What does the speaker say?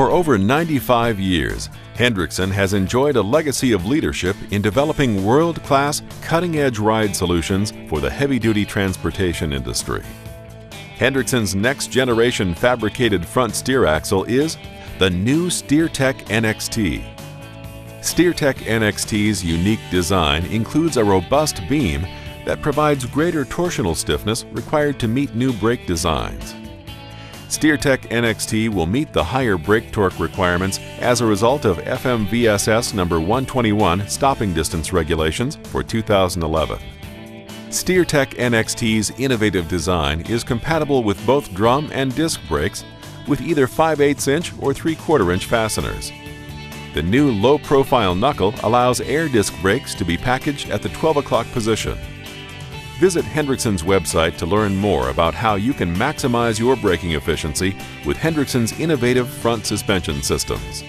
For over 95 years, Hendrickson has enjoyed a legacy of leadership in developing world-class, cutting-edge ride solutions for the heavy-duty transportation industry. Hendrickson's next-generation fabricated front steer axle is the new STEERTEK NXT. STEERTEK NXT's unique design includes a robust beam that provides greater torsional stiffness required to meet new brake designs. STEERTEK NXT will meet the higher brake torque requirements as a result of FMVSS number 121 stopping distance regulations for 2011. STEERTEK NXT's innovative design is compatible with both drum and disc brakes with either 5 8 inch or 3 4 inch fasteners. The new low-profile knuckle allows air disc brakes to be packaged at the 12 o'clock position. Visit Hendrickson's website to learn more about how you can maximize your braking efficiency with Hendrickson's innovative front suspension systems.